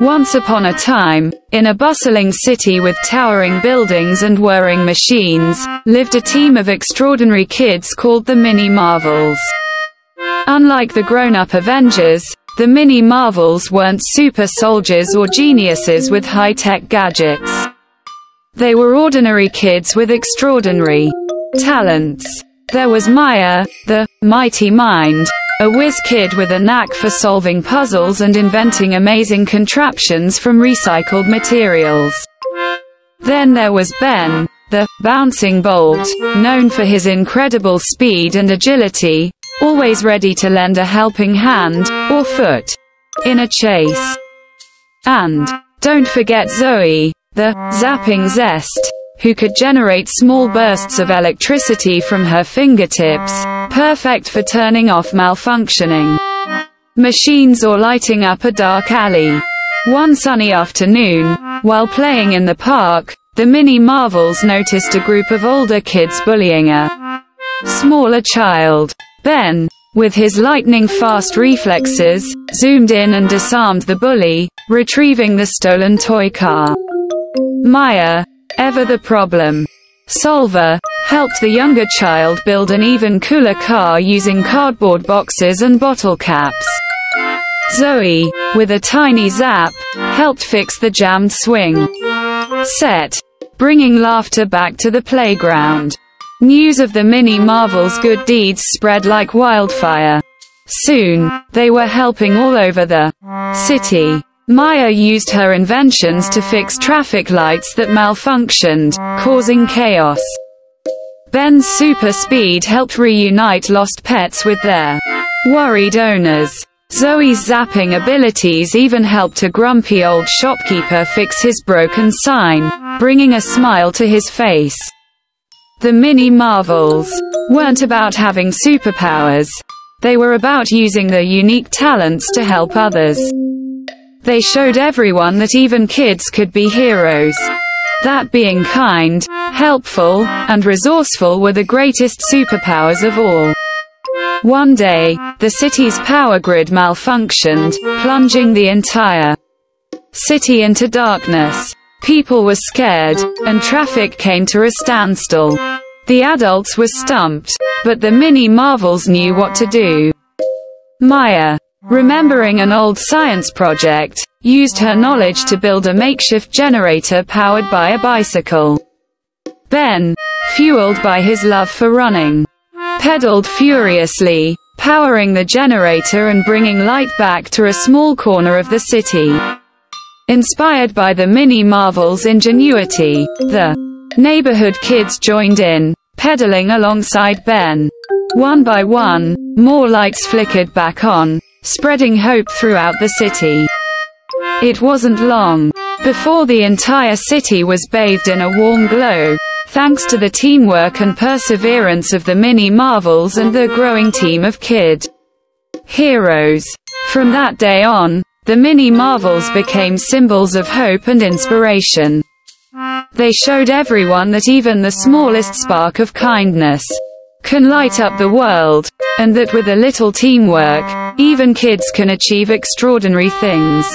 Once upon a time, in a bustling city with towering buildings and whirring machines, lived a team of extraordinary kids called the Mini Marvels. Unlike the grown-up Avengers, the Mini Marvels weren't super soldiers or geniuses with high-tech gadgets. They were ordinary kids with extraordinary talents. There was Maya, the mighty mind, a whiz kid with a knack for solving puzzles and inventing amazing contraptions from recycled materials. Then there was Ben, the bouncing bolt, known for his incredible speed and agility, always ready to lend a helping hand, or foot, in a chase. And, don't forget Zoe, the zapping zest, who could generate small bursts of electricity from her fingertips, perfect for turning off malfunctioning machines or lighting up a dark alley. One sunny afternoon, while playing in the park, the Mini Marvels noticed a group of older kids bullying a smaller child. Ben, with his lightning-fast reflexes, zoomed in and disarmed the bully, retrieving the stolen toy car. Maya, ever the problem solver, helped the younger child build an even cooler car using cardboard boxes and bottle caps. Zoe, with a tiny zap, helped fix the jammed swing set, bringing laughter back to the playground. News of the Mini Marvel's good deeds spread like wildfire. Soon, they were helping all over the city. Maya used her inventions to fix traffic lights that malfunctioned, causing chaos. Ben's super speed helped reunite lost pets with their worried owners. Zoe's zapping abilities even helped a grumpy old shopkeeper fix his broken sign, bringing a smile to his face. The Mini Marvels weren't about having superpowers. They were about using their unique talents to help others. They showed everyone that even kids could be heroes. That being kind, helpful, and resourceful were the greatest superpowers of all. One day, the city's power grid malfunctioned, plunging the entire city into darkness. People were scared, and traffic came to a standstill. The adults were stumped, but the mini Marvels knew what to do. Maya, remembering an old science project, used her knowledge to build a makeshift generator powered by a bicycle. Ben, fueled by his love for running, pedaled furiously, powering the generator and bringing light back to a small corner of the city. Inspired by the Mini Marvel's ingenuity, the neighborhood kids joined in, pedaling alongside Ben. One by one, more lights flickered back on, spreading hope throughout the city. It wasn't long before the entire city was bathed in a warm glow, thanks to the teamwork and perseverance of the Mini Marvels and the growing team of kid heroes. From that day on, the Mini Marvels became symbols of hope and inspiration. They showed everyone that even the smallest spark of kindness can light up the world, and that with a little teamwork, even kids can achieve extraordinary things.